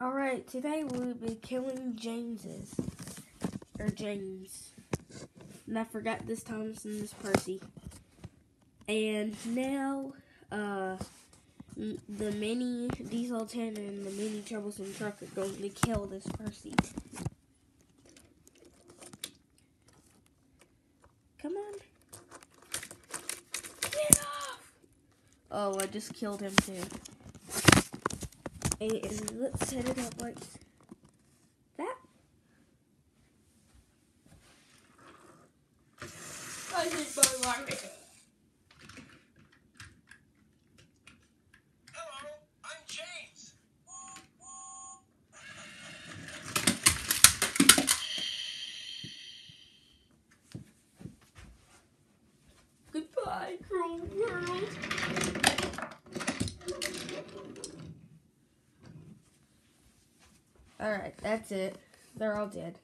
Alright, today we'll be killing James's. Or James. And I forgot this Thomas and this Percy. And now, uh, the mini Diesel 10 and the mini Troublesome Truck are going to kill this Percy. Come on. Get off! Oh, I just killed him too. And let's set it up like that. I hit my life. Hello, I'm James. Goodbye, cruel world. Alright, that's it. They're all dead.